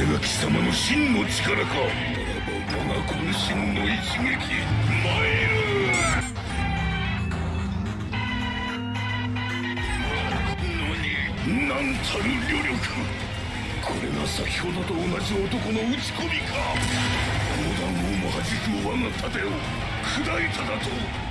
れが貴様の真の力か。ならば我が渾身の一撃参る。何なんたる旅力。これが先ほどと同じ男の打ち込みか。この弾をも弾く我が盾を砕いただと。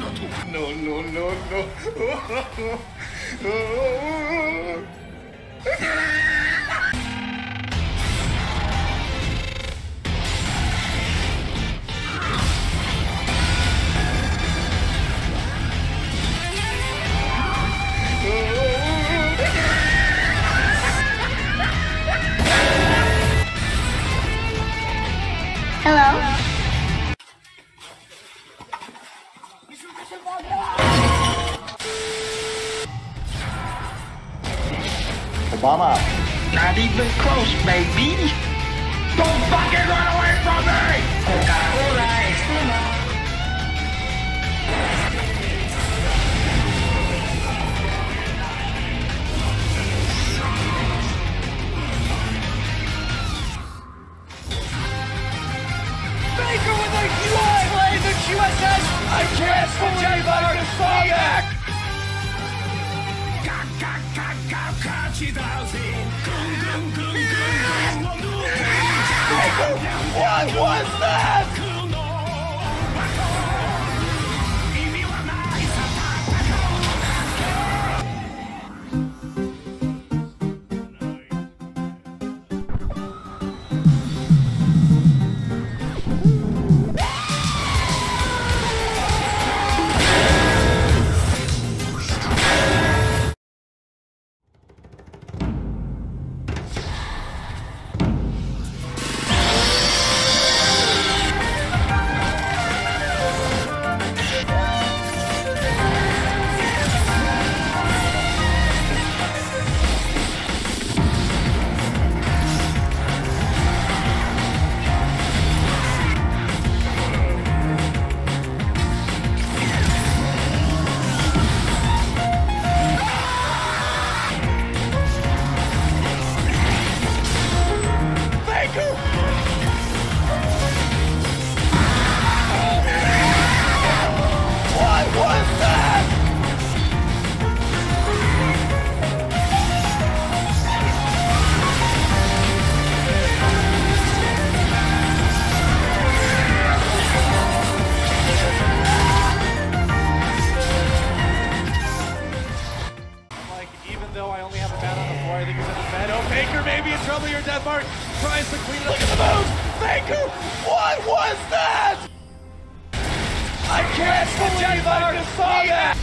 no No, no, no, no. Obama. Not even close, baby. Can't believe may be in trouble here. Death Mark tries to clean it. Look at the moves! Baker! What was that? I can't believe I just saw that!